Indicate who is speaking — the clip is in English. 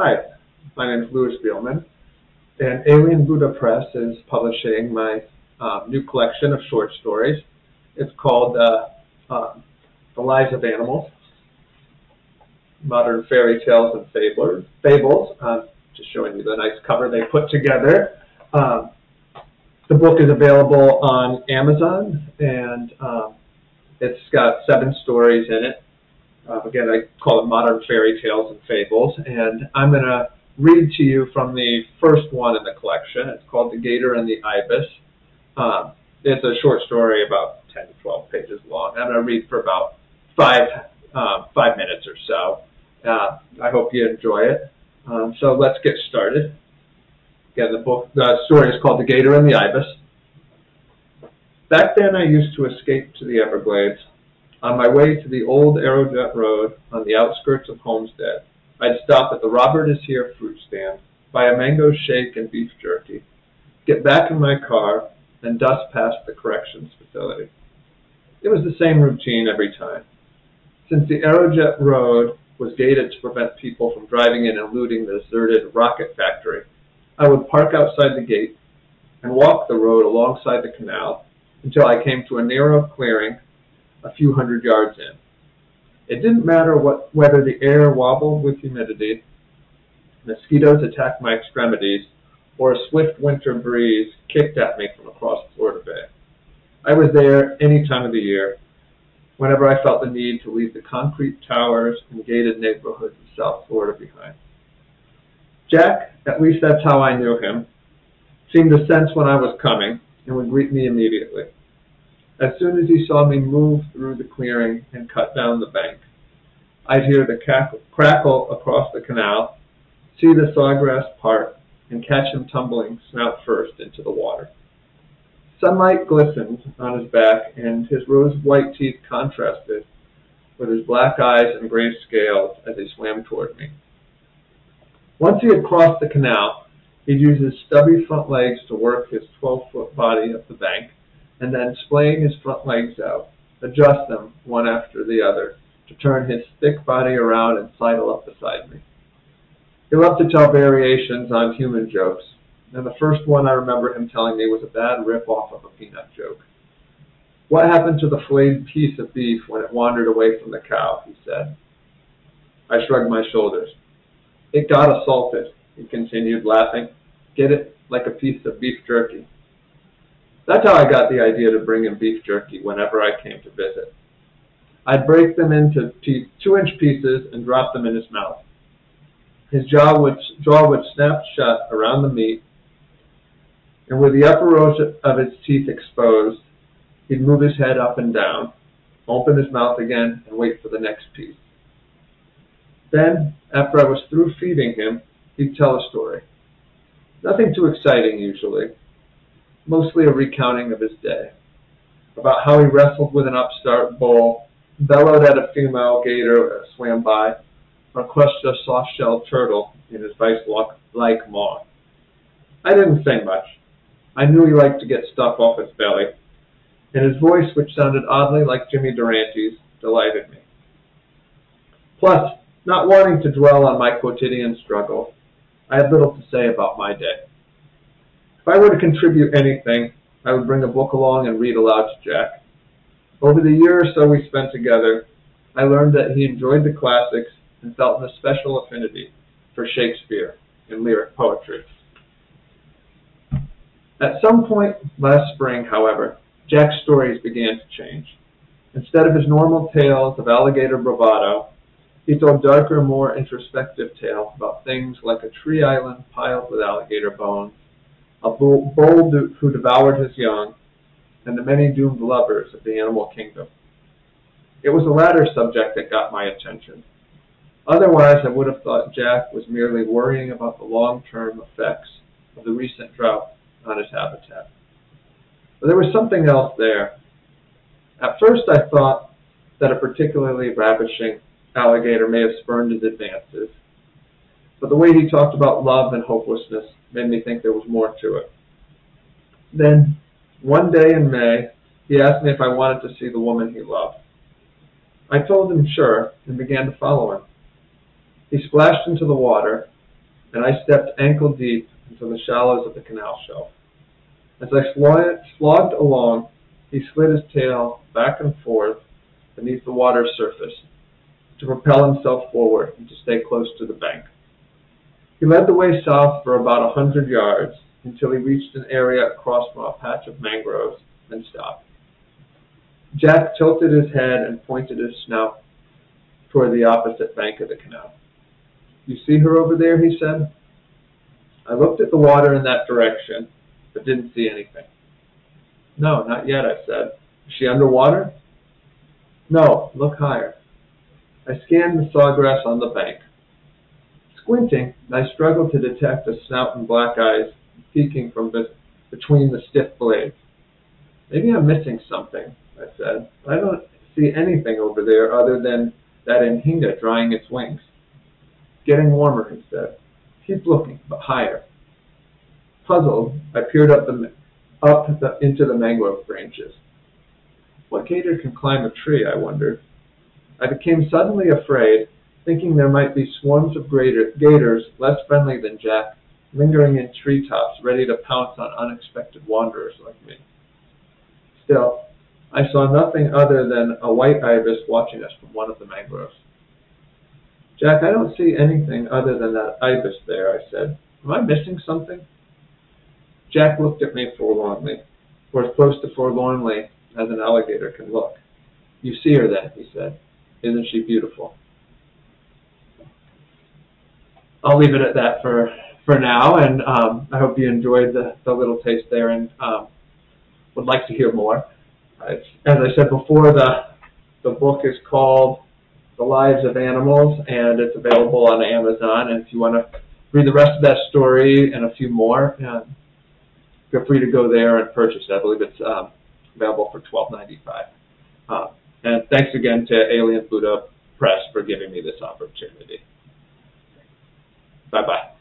Speaker 1: Hi, my name is Lewis Beilman, and Alien Buddha Press is publishing my um, new collection of short stories. It's called uh, uh, The Lives of Animals, Modern Fairy Tales and Fablers, Fables. Um, just showing you the nice cover they put together. The book is available on Amazon, and it's got seven stories in it. Uh, again, I call it Modern Fairy Tales and Fables, and I'm going to read to you from the first one in the collection. It's called The Gator and the Ibis. Um, it's a short story about 10 to 12 pages long. I'm going to read for about five, uh, five minutes or so. Uh, I hope you enjoy it. Um, so let's get started. Again, the book, the story is called The Gator and the Ibis. Back then, I used to escape to the Everglades. On my way to the old Aerojet Road on the outskirts of Homestead, I'd stop at the Robert is Here fruit stand, buy a mango shake and beef jerky, get back in my car, and dust past the corrections facility. It was the same routine every time. Since the Aerojet Road was gated to prevent people from driving in and looting the deserted rocket factory, I would park outside the gate and walk the road alongside the canal until I came to a narrow clearing a few hundred yards in. It didn't matter what, whether the air wobbled with humidity, mosquitoes attacked my extremities, or a swift winter breeze kicked at me from across Florida Bay. I was there any time of the year, whenever I felt the need to leave the concrete towers and gated neighborhoods of South Florida behind. Jack, at least that's how I knew him, seemed to sense when I was coming and would greet me immediately. As soon as he saw me move through the clearing and cut down the bank, I'd hear the crackle across the canal, see the sawgrass part, and catch him tumbling snout first into the water. Sunlight glistened on his back, and his rose-white teeth contrasted with his black eyes and gray scales as he swam toward me. Once he had crossed the canal, he'd use his stubby front legs to work his 12-foot body up the bank, and then splaying his front legs out, adjust them one after the other to turn his thick body around and sidle up beside me. He loved to tell variations on human jokes, and the first one I remember him telling me was a bad rip-off of a peanut joke. What happened to the flayed piece of beef when it wandered away from the cow, he said. I shrugged my shoulders. It got assaulted, he continued, laughing. Get it? Like a piece of beef jerky. That's how I got the idea to bring him beef jerky whenever I came to visit. I'd break them into two-inch pieces and drop them in his mouth. His jaw would, jaw would snap shut around the meat, and with the upper rows of his teeth exposed, he'd move his head up and down, open his mouth again, and wait for the next piece. Then, after I was through feeding him, he'd tell a story. Nothing too exciting, usually, mostly a recounting of his day, about how he wrestled with an upstart bull, bellowed at a female gator that swam by, or crushed a soft-shelled turtle in his vice-like maw. I didn't say much. I knew he liked to get stuff off his belly, and his voice, which sounded oddly like Jimmy Durante's, delighted me. Plus, not wanting to dwell on my quotidian struggle, I had little to say about my day. If I were to contribute anything, I would bring a book along and read aloud to Jack. Over the year or so we spent together, I learned that he enjoyed the classics and felt an especial affinity for Shakespeare and lyric poetry. At some point last spring, however, Jack's stories began to change. Instead of his normal tales of alligator bravado, he told darker, more introspective tales about things like a tree island piled with alligator bones, a bull who devoured his young, and the many doomed lovers of the animal kingdom. It was the latter subject that got my attention. Otherwise, I would have thought Jack was merely worrying about the long-term effects of the recent drought on his habitat. But there was something else there. At first, I thought that a particularly ravishing alligator may have spurned his advances, but the way he talked about love and hopelessness made me think there was more to it. Then, one day in May, he asked me if I wanted to see the woman he loved. I told him sure and began to follow him. He splashed into the water, and I stepped ankle deep into the shallows of the canal shelf. As I slogged along, he slid his tail back and forth beneath the water's surface to propel himself forward and to stay close to the bank. He led the way south for about a hundred yards until he reached an area across from a patch of mangroves and stopped. Jack tilted his head and pointed his snout toward the opposite bank of the canal. You see her over there? he said. I looked at the water in that direction, but didn't see anything. No, not yet, I said. Is she underwater? No, look higher. I scanned the sawgrass on the bank. Squinting, I struggled to detect a snout and black eyes peeking from between the stiff blades. Maybe I'm missing something, I said. I don't see anything over there other than that anhinga drying its wings. Getting warmer, he said. Keep looking, but higher. Puzzled, I peered up, the, up the, into the mangrove branches. What gator can climb a tree, I wondered. I became suddenly afraid, thinking there might be swarms of gators less friendly than Jack, lingering in treetops, ready to pounce on unexpected wanderers like me. Still, I saw nothing other than a white ibis watching us from one of the mangroves. Jack, I don't see anything other than that ibis there, I said. Am I missing something? Jack looked at me forlornly, or as close to forlornly as an alligator can look. You see her then, he said. Isn't she beautiful? I'll leave it at that for, for now, and um, I hope you enjoyed the, the little taste there and um, would like to hear more. as I said before, the, the book is called The Lives of Animals, and it's available on Amazon. And if you want to read the rest of that story and a few more, uh, feel free to go there and purchase it. I believe it's um, available for $12.95. Uh, and thanks again to Alien Buddha Press for giving me this opportunity. 拜拜。